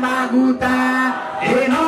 Maguta, e não